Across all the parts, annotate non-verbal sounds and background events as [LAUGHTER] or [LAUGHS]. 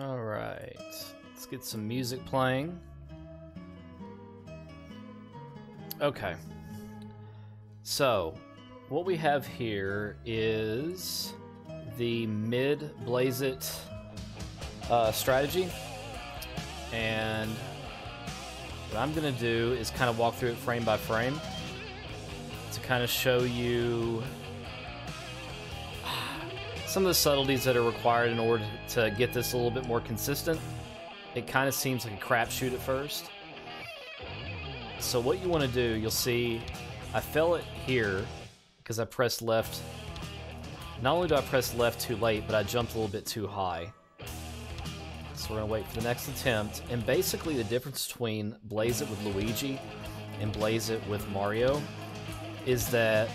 All right, let's get some music playing. Okay. So, what we have here is the mid Blazit uh, strategy. And what I'm going to do is kind of walk through it frame by frame to kind of show you some of the subtleties that are required in order to get this a little bit more consistent. It kind of seems like a crapshoot at first. So what you want to do, you'll see I fell it here because I pressed left. Not only do I press left too late, but I jumped a little bit too high. So we're going to wait for the next attempt. And basically the difference between Blazit with Luigi and Blazit with Mario is that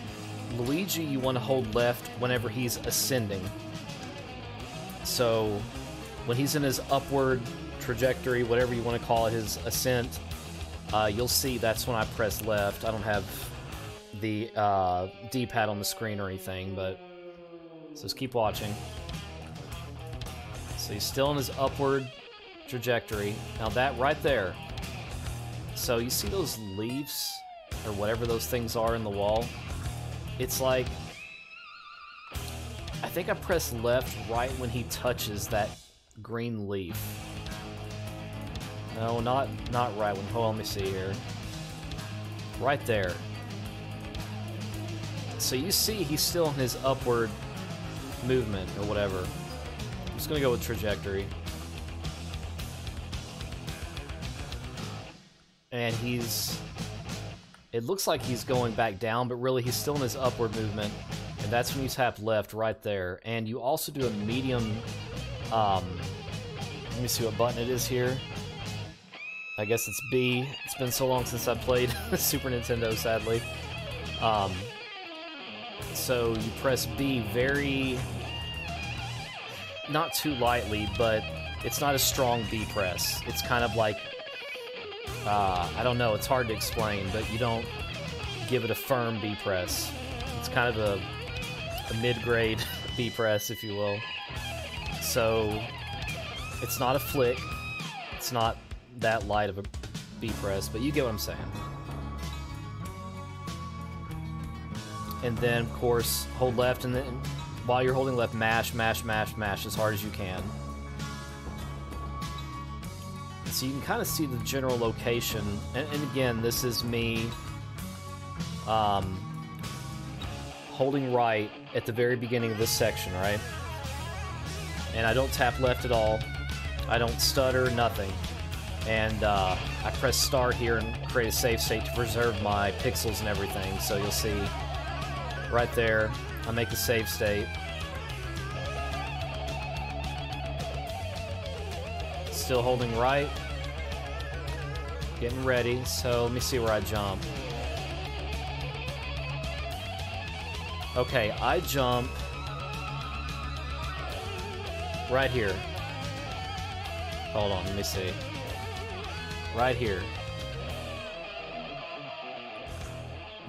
Luigi you want to hold left whenever he's ascending. So when he's in his upward trajectory, whatever you want to call it, his ascent, uh, you'll see that's when I press left. I don't have the uh, D-pad on the screen or anything, but so just keep watching. So he's still in his upward trajectory. Now that right there. So you see those leaves or whatever those things are in the wall? It's like I think I press left right when he touches that green leaf. No, not not right when. Hold on, let me see here. Right there. So you see he's still in his upward movement or whatever. I'm just gonna go with trajectory. And he's it looks like he's going back down, but really he's still in his upward movement. And that's when you tap left right there. And you also do a medium um let me see what button it is here. I guess it's B. It's been so long since I played [LAUGHS] Super Nintendo, sadly. Um, so you press B very, not too lightly, but it's not a strong B press. It's kind of like, uh, I don't know, it's hard to explain, but you don't give it a firm B press. It's kind of a, a mid-grade [LAUGHS] B press, if you will. So it's not a flick. It's not that light of a B press, but you get what I'm saying. And then, of course, hold left, and then while you're holding left, mash, mash, mash, mash as hard as you can. So you can kind of see the general location. And, and again, this is me um, holding right at the very beginning of this section, right? And I don't tap left at all. I don't stutter, nothing and uh, I press start here and create a save state to preserve my pixels and everything. So you'll see right there, I make the save state. Still holding right. Getting ready, so let me see where I jump. Okay, I jump right here. Hold on, let me see. Right here.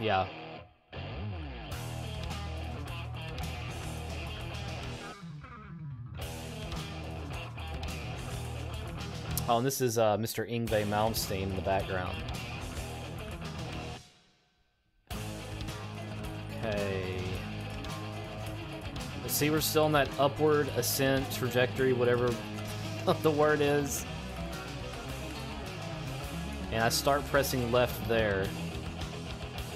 Yeah. Oh, and this is uh, Mr. Yngwie Malmsteen in the background. Okay. See, we're still on that upward ascent trajectory, whatever [LAUGHS] the word is and I start pressing left there.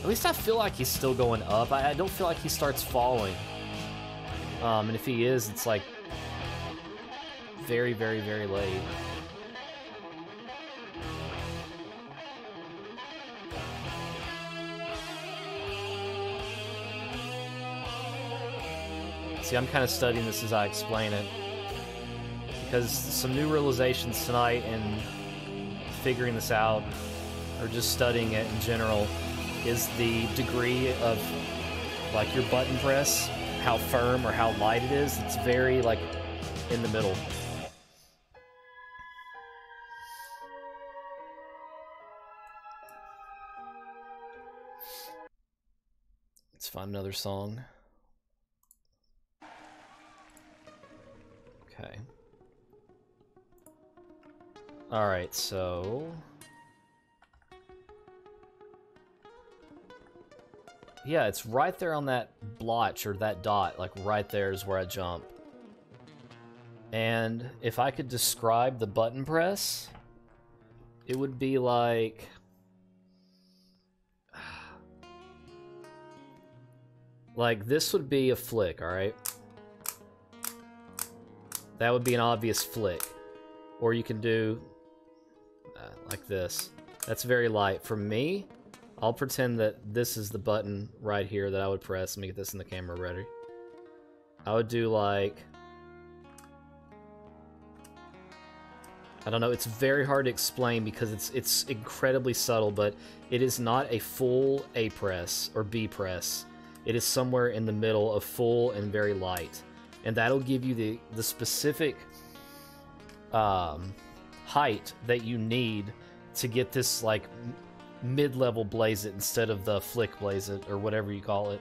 At least I feel like he's still going up. I, I don't feel like he starts falling. Um, and if he is, it's like very, very, very late. See, I'm kind of studying this as I explain it. Because some new realizations tonight and figuring this out or just studying it in general is the degree of like your button press, how firm or how light it is. It's very like in the middle. Let's find another song. Okay. Alright, so... Yeah, it's right there on that blotch, or that dot, like right there is where I jump. And if I could describe the button press, it would be like... [SIGHS] Like, this would be a flick, alright? That would be an obvious flick. Or you can do uh, like this. That's very light. For me, I'll pretend that this is the button right here that I would press. Let me get this in the camera ready. I would do like... I don't know, it's very hard to explain because it's it's incredibly subtle, but it is not a full A press or B press. It is somewhere in the middle of full and very light. And that'll give you the, the specific um, height that you need to get this like mid-level blazit instead of the flick blazit or whatever you call it.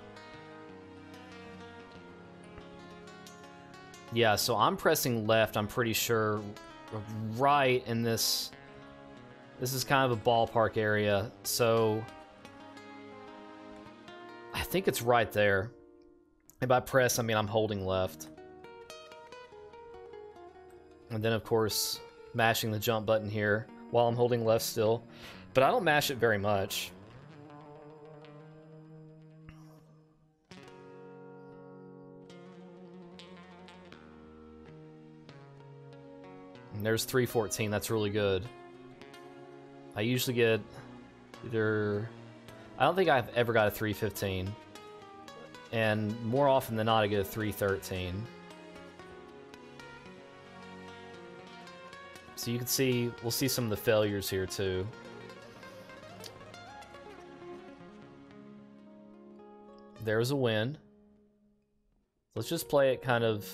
Yeah, so I'm pressing left, I'm pretty sure right in this this is kind of a ballpark area. So I think it's right there. And by press, I mean I'm holding left. And then, of course, mashing the jump button here while I'm holding left still. But I don't mash it very much. And there's 314, that's really good. I usually get either... I don't think I've ever got a 315. And more often than not, I get a 313. So you can see, we'll see some of the failures here too. There's a win. Let's just play it kind of...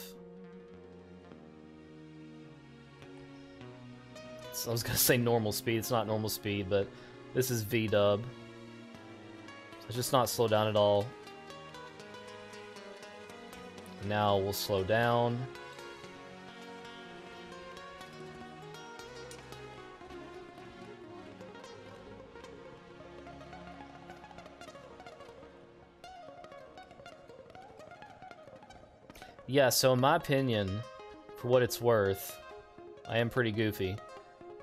I was gonna [LAUGHS] say normal speed, it's not normal speed, but this is V-dub. Let's just not slow down at all. Now we'll slow down. Yeah, so in my opinion, for what it's worth, I am pretty goofy.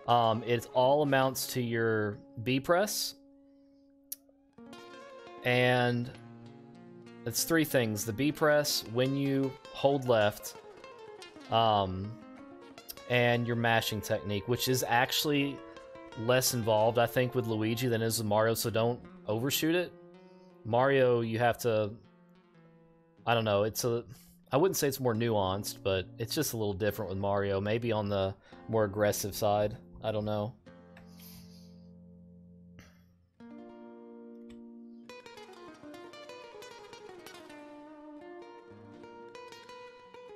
Um, it all amounts to your B press, and it's three things: the B press when you hold left, um, and your mashing technique, which is actually less involved, I think, with Luigi than is with Mario. So don't overshoot it. Mario, you have to. I don't know. It's a I wouldn't say it's more nuanced, but it's just a little different with Mario. Maybe on the more aggressive side. I don't know.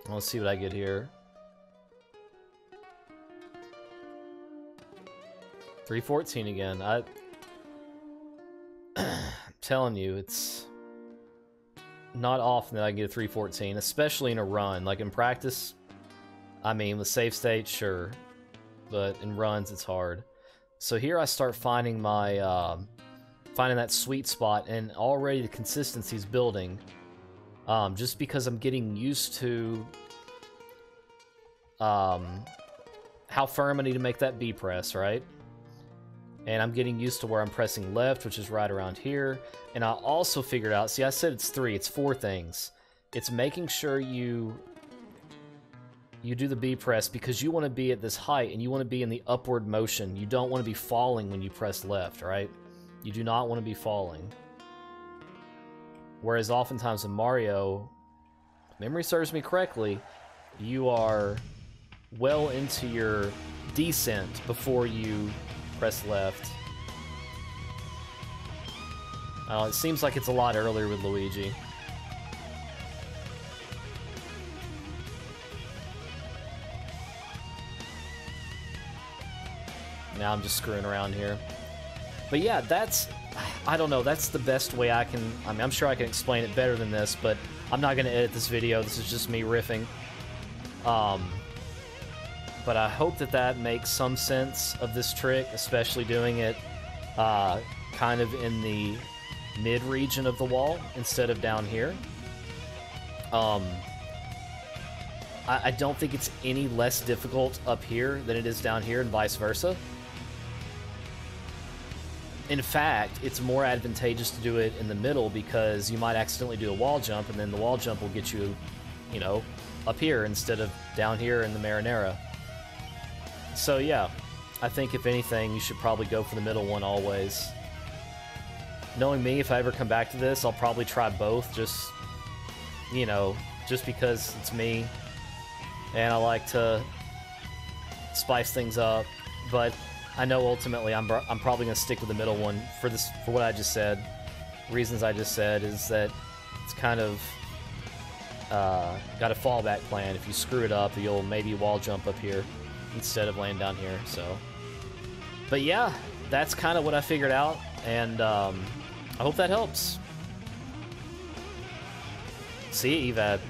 Let's see what I get here. 314 again. I... [CLEARS THROAT] I'm telling you, it's not often that I get a 314, especially in a run. Like in practice, I mean, with save state, sure. But in runs, it's hard. So here I start finding my, um, finding that sweet spot, and already the consistency's building. Um, just because I'm getting used to um, how firm I need to make that B press, right? And I'm getting used to where I'm pressing left, which is right around here. And I also figured out, see I said it's three, it's four things. It's making sure you you do the B press because you want to be at this height and you want to be in the upward motion. You don't want to be falling when you press left, right? You do not want to be falling. Whereas oftentimes in Mario, memory serves me correctly, you are well into your descent before you press left. Oh, it seems like it's a lot earlier with Luigi. Now I'm just screwing around here. But yeah, that's... I don't know, that's the best way I can... I mean, I'm sure I can explain it better than this, but I'm not going to edit this video. This is just me riffing. Um, but I hope that that makes some sense of this trick, especially doing it uh, kind of in the mid region of the wall instead of down here. Um, I, I don't think it's any less difficult up here than it is down here, and vice versa. In fact, it's more advantageous to do it in the middle because you might accidentally do a wall jump, and then the wall jump will get you, you know, up here instead of down here in the marinara. So yeah, I think if anything, you should probably go for the middle one always. Knowing me, if I ever come back to this, I'll probably try both, just, you know, just because it's me, and I like to spice things up, but I know ultimately I'm, I'm probably going to stick with the middle one for this for what I just said. Reasons I just said is that it's kind of uh, got a fallback plan. If you screw it up, you'll maybe wall jump up here instead of laying down here. So, but yeah, that's kind of what I figured out, and um, I hope that helps. See you, Evad.